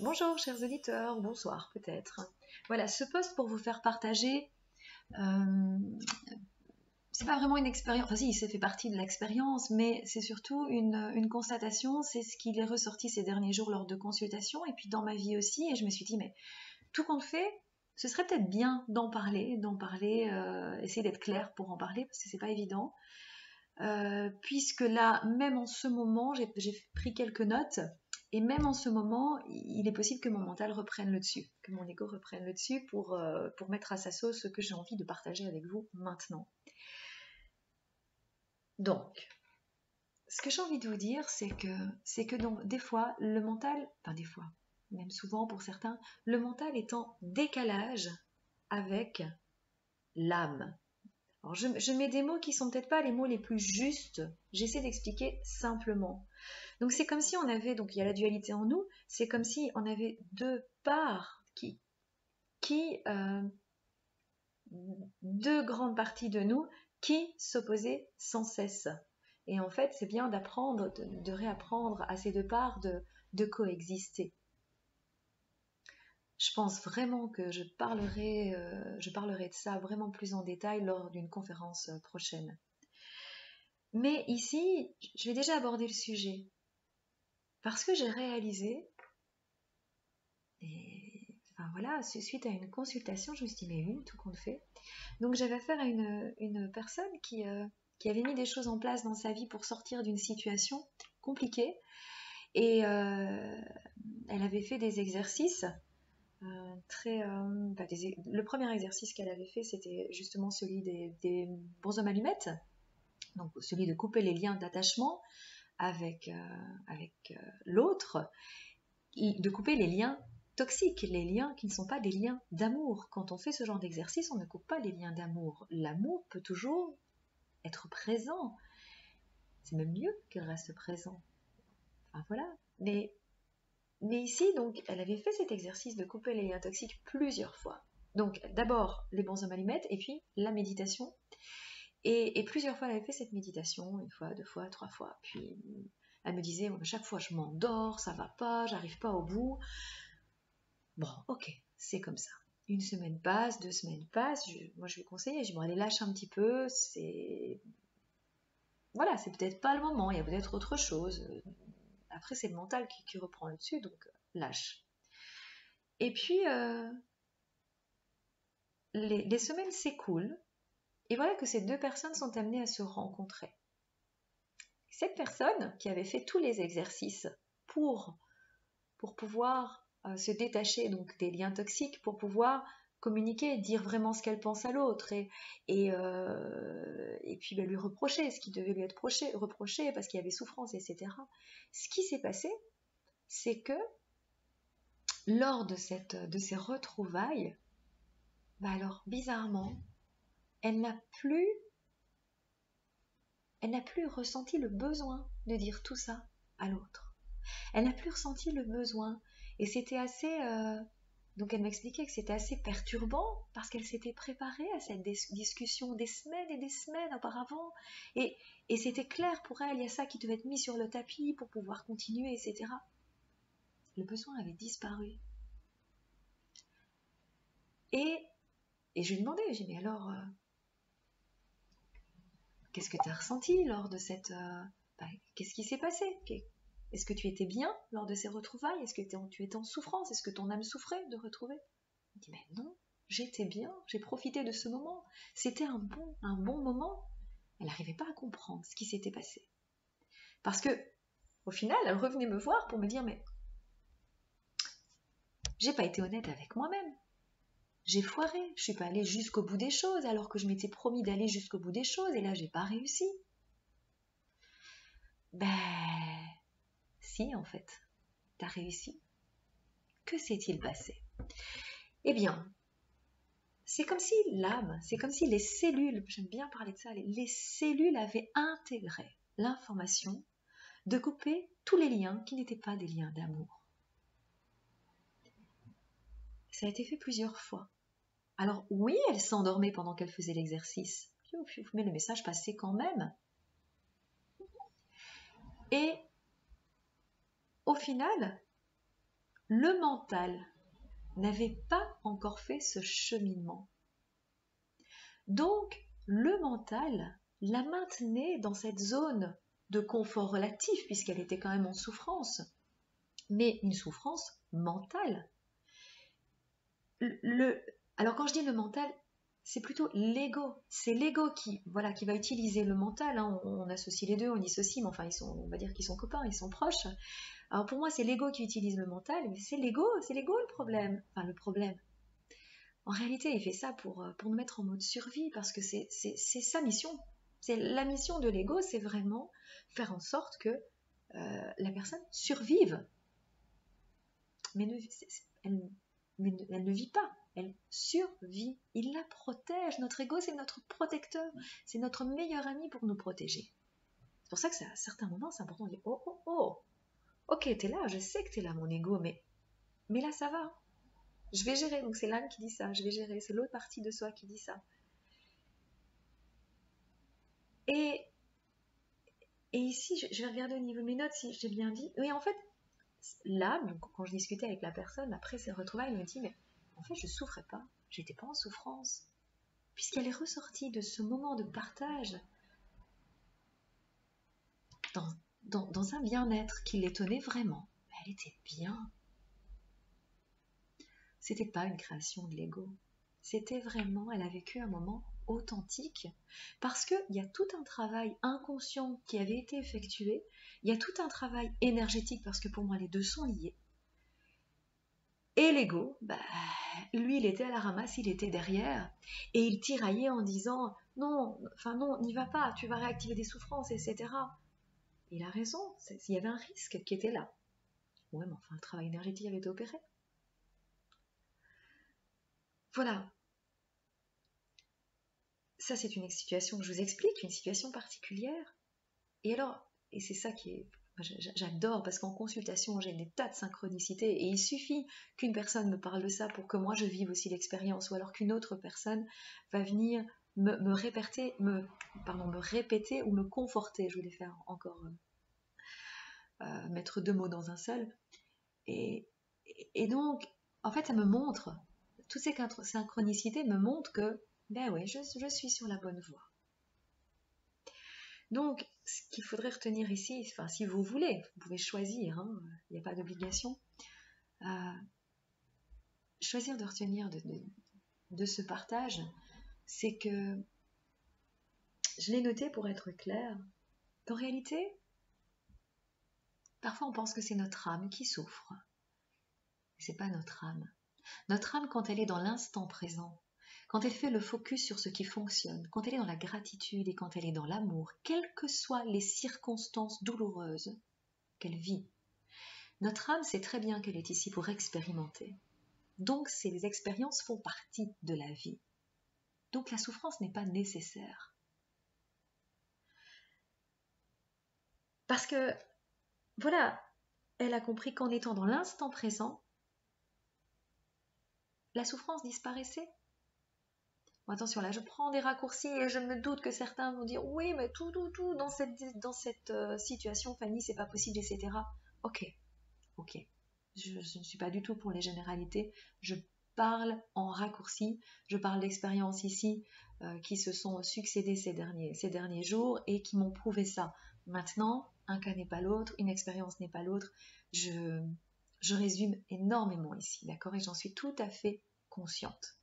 Bonjour chers auditeurs, bonsoir peut-être. Voilà, ce poste pour vous faire partager, euh, c'est pas vraiment une expérience, enfin si, ça fait partie de l'expérience, mais c'est surtout une, constatation, c'est ce qui est ressorti ces derniers jours lors de consultations, et puis dans ma vie aussi, et je me suis dit, mais tout compte fait, ce serait peut-être bien d'en parler, d'en parler, euh, essayer d'être clair pour en parler, parce que c'est pas évident. Euh, puisque là, même en ce moment, j'ai pris quelques notes, et même en ce moment, il est possible que mon mental reprenne le dessus, que mon ego reprenne le dessus pour, euh, pour mettre à sa sauce ce que j'ai envie de partager avec vous maintenant. Donc, ce que j'ai envie de vous dire, c'est que, c'est que des fois, le mental, enfin des fois, même souvent pour certains, le mental est en décalage avec l'âme. Je, mets des mots qui sont peut-être pas les mots les plus justes, j'essaie d'expliquer simplement. Donc c'est comme si on avait, donc il y a la dualité en nous, c'est comme si on avait deux parts qui, euh, deux grandes parties de nous qui s'opposaient sans cesse. Et en fait, c'est bien d'apprendre, de, réapprendre à ces deux parts de coexister je pense vraiment que je parlerai, euh, je parlerai de ça vraiment plus en détail lors d'une conférence euh, prochaine. Mais ici, je vais déjà aborder le sujet. Parce que j'ai réalisé, et enfin voilà, suite à une consultation, je me suis dit, mais une, tout compte fait. Donc j'avais affaire à une, personne qui, euh, qui, avait mis des choses en place dans sa vie pour sortir d'une situation compliquée. Et elle avait fait des exercices très, euh, le premier exercice qu'elle avait fait, c'était justement celui des, des bonshommes allumettes, donc celui de couper les liens d'attachement avec, euh, avec euh, l'autre, de couper les liens toxiques, les liens qui ne sont pas des liens d'amour. Quand on fait ce genre d'exercice, on ne coupe pas les liens d'amour. L'amour peut toujours être présent. C'est même mieux qu'il reste présent. Enfin voilà. Mais mais ici, donc, elle avait fait cet exercice de couper les liens toxiques plusieurs fois. Donc, d'abord les bons hommes allumettes, et puis la méditation. Et, plusieurs fois, elle avait fait cette méditation, une fois, deux fois, trois fois. Puis, elle me disait, chaque fois, je m'endors, ça va pas, j'arrive pas au bout. Bon, ok, c'est comme ça. Une semaine passe, deux semaines passent. moi, je lui conseillais, je dis, bon, lâche un petit peu, c'est. Voilà, c'est peut-être pas le moment, il y a peut-être autre chose après, c'est le mental qui, reprend le dessus, donc euh, lâche. Et puis, euh, les, semaines s'écoulent, et voilà que ces deux personnes sont amenées à se rencontrer. Cette personne qui avait fait tous les exercices pour, pouvoir euh, se détacher donc des liens toxiques, pour pouvoir communiquer, dire vraiment ce qu'elle pense à l'autre et, et, euh, et puis bah, lui reprocher ce qui devait lui être reproché, parce qu'il y avait souffrance, etc. Ce qui s'est passé, c'est que lors de, cette, de ces retrouvailles, bah alors bizarrement, elle n'a plus elle n'a plus ressenti le besoin de dire tout ça à l'autre. Elle n'a plus ressenti le besoin. Et c'était assez, euh, donc elle m'expliquait que c'était assez perturbant parce qu'elle s'était préparée à cette discussion des semaines et des semaines auparavant. Et, c'était clair pour elle, il y a ça qui devait être mis sur le tapis pour pouvoir continuer, etc. Le besoin avait disparu. Et, et je lui demandais, j'ai mais alors, euh, qu'est-ce que tu as ressenti lors de cette... Euh, bah, qu'est-ce qui s'est passé? Est-ce que tu étais bien lors de ces retrouvailles? Est-ce que tu étais en souffrance? Est-ce que ton âme souffrait de retrouver? Il dit, mais non, j'étais bien, j'ai profité de ce moment. C'était un bon, un bon moment. Elle n'arrivait pas à comprendre ce qui s'était passé. Parce que, au final, elle revenait me voir pour me dire, mais j'ai pas été honnête avec moi-même. J'ai foiré, je suis pas allée jusqu'au bout des choses alors que je m'étais promis d'aller jusqu'au bout des choses et là j'ai pas réussi. Ben, si en fait, t'as réussi. Que s'est-il passé? Eh bien, c'est comme si l'âme, c'est comme si les cellules, j'aime bien parler de ça, les cellules avaient intégré l'information de couper tous les liens qui n'étaient pas des liens d'amour. Ça a été fait plusieurs fois. Alors oui, elle s'endormait pendant qu'elle faisait l'exercice, mais le message passait quand même. Et au final, le mental n'avait pas encore fait ce cheminement. Donc, le mental la maintenait dans cette zone de confort relatif, puisqu'elle était quand même en souffrance, mais une souffrance mentale. Le, alors quand je dis le mental, c'est plutôt l'ego. C'est l'ego qui, voilà, qui va utiliser le mental. Hein. On, associe les deux, on dissocie, mais enfin, ils sont, on va dire qu'ils sont copains, ils sont proches. Alors pour moi, c'est l'ego qui utilise le mental, mais c'est l'ego, c'est l'ego le problème. Enfin, le problème. En réalité, il fait ça pour, euh, pour nous mettre en mode survie, parce que c'est sa mission. C'est la mission de l'ego, c'est vraiment faire en sorte que euh, la personne survive. Mais, elle, elle ne vit pas, elle survit. Il la protège. Notre ego, c'est notre protecteur. C'est notre meilleur ami pour nous protéger. C'est pour ça que à certains moments, c'est important de dire Oh, oh, oh Ok, t'es là, je sais que t'es là, mon ego, mais, mais là, ça va. Je vais gérer. Donc, c'est l'âme qui dit ça. Je vais gérer. C'est l'autre partie de soi qui dit ça. Et, et ici, je, vais regarder au niveau de mes notes si j'ai bien dit. Oui, en fait, l'âme, quand je discutais avec la personne après ces retrouvailles, elle me dit Mais en fait, je souffrais pas, j'étais pas en souffrance, puisqu'elle est ressortie de ce moment de partage dans, dans, un bien-être qui l'étonnait vraiment. Elle était bien. C'était pas une création de l'ego. C'était vraiment, elle a vécu un moment authentique parce qu'il y a tout un travail inconscient qui avait été effectué, il y a tout un travail énergétique parce que pour moi les deux sont liés. Et l'ego, bah, lui, il était à la ramasse, il était derrière, et il tiraillait en disant non, enfin non, n'y va pas, tu vas réactiver des souffrances, etc. Il a raison, il y avait un risque qui était là. Ouais, mais enfin, le travail énergétique avait été opéré. Voilà. Ça, c'est une situation que je vous explique, une situation particulière. Et alors, et c'est ça qui est J'adore parce qu'en consultation, j'ai des tas de synchronicités et il suffit qu'une personne me parle de ça pour que moi je vive aussi l'expérience ou alors qu'une autre personne va venir me, répéter, me, pardon, me répéter ou me conforter. Je voulais faire encore euh, euh, mettre deux mots dans un seul. Et, donc, en fait, ça me montre, toutes ces synchronicités me montrent que, ben oui, je suis sur la bonne voie. Donc, ce qu'il faudrait retenir ici, enfin, si vous voulez, vous pouvez choisir, hein, il n'y a pas d'obligation, euh, choisir de retenir de, ce partage, c'est que, je l'ai noté pour être clair, qu'en réalité, parfois on pense que c'est notre âme qui souffre. C'est pas notre âme. Notre âme, quand elle est dans l'instant présent, quand elle fait le focus sur ce qui fonctionne, quand elle est dans la gratitude et quand elle est dans l'amour, quelles que soient les circonstances douloureuses qu'elle vit, notre âme sait très bien qu'elle est ici pour expérimenter. Donc ces expériences font partie de la vie. Donc la souffrance n'est pas nécessaire. Parce que, voilà, elle a compris qu'en étant dans l'instant présent, la souffrance disparaissait attention, là, je prends des raccourcis et je me doute que certains vont dire oui, mais tout, tout, tout, dans cette, euh, situation, Fanny, c'est pas possible, etc. Ok, ok. Je, ne suis pas du tout pour les généralités. Je parle en raccourci. Je parle d'expériences ici euh, qui se sont succédées ces derniers, jours et qui m'ont prouvé ça. Maintenant, un cas n'est pas l'autre, une expérience n'est pas l'autre. Je résume énormément ici, d'accord? Et j'en suis tout à fait consciente.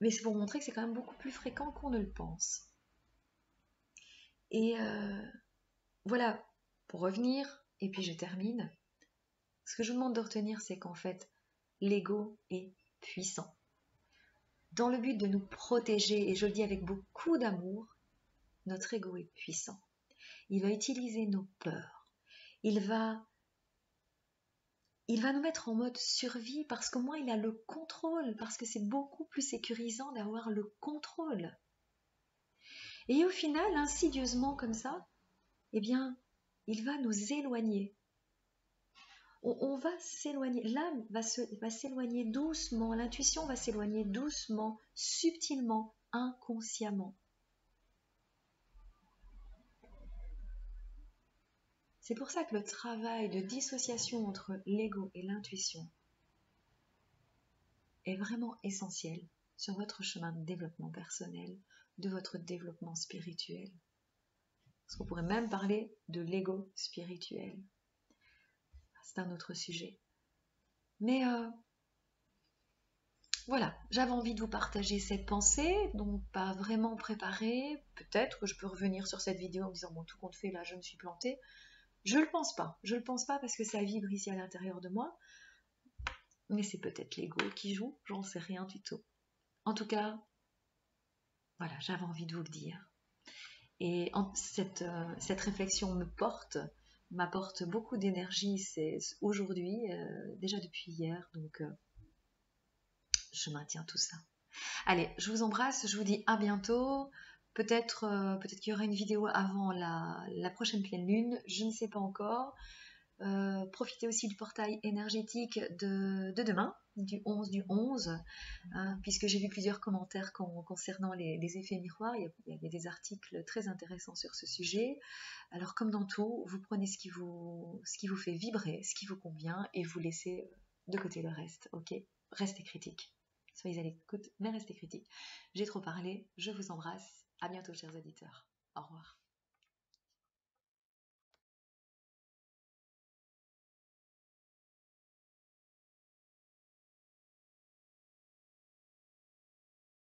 Mais c'est pour montrer que c'est quand même beaucoup plus fréquent qu'on ne le pense. Et euh, voilà, pour revenir, et puis je termine, ce que je vous demande de retenir, c'est qu'en fait, l'ego est puissant. Dans le but de nous protéger, et je le dis avec beaucoup d'amour, notre ego est puissant. Il va utiliser nos peurs. Il va il va nous mettre en mode survie parce qu'au moins il a le contrôle, parce que c'est beaucoup plus sécurisant d'avoir le contrôle. Et au final, insidieusement comme ça, eh bien, il va nous éloigner. On, va s'éloigner, l'âme va s'éloigner doucement, l'intuition va s'éloigner doucement, subtilement, inconsciemment. C'est pour ça que le travail de dissociation entre l'ego et l'intuition est vraiment essentiel sur votre chemin de développement personnel, de votre développement spirituel. Parce qu'on pourrait même parler de l'ego spirituel. C'est un autre sujet. Mais euh, voilà, j'avais envie de vous partager cette pensée, donc pas vraiment préparée. Peut-être que je peux revenir sur cette vidéo en disant bon tout compte fait là je me suis plantée. Je ne le pense pas, je le pense pas parce que ça vibre ici à l'intérieur de moi. Mais c'est peut-être l'ego qui joue, j'en sais rien du tout. En tout cas, voilà, j'avais envie de vous le dire. Et cette, euh, cette réflexion me porte, m'apporte beaucoup d'énergie c'est aujourd'hui, euh, déjà depuis hier, donc euh, je maintiens tout ça. Allez, je vous embrasse, je vous dis à bientôt. Peut-être peut qu'il y aura une vidéo avant la, prochaine pleine lune, je ne sais pas encore. profitez aussi du portail énergétique de, de demain, du 11 du 11, hein, puisque j'ai vu plusieurs commentaires concernant les, effets miroirs. Il y, a, des articles très intéressants sur ce sujet. Alors, comme dans tout, vous prenez ce qui vous, ce qui vous fait vibrer, ce qui vous convient, et vous laissez de côté le reste. Ok? Restez critique. Soyez à l'écoute, mais restez critique. J'ai trop parlé. Je vous embrasse. À bientôt, chers auditeurs. Au revoir.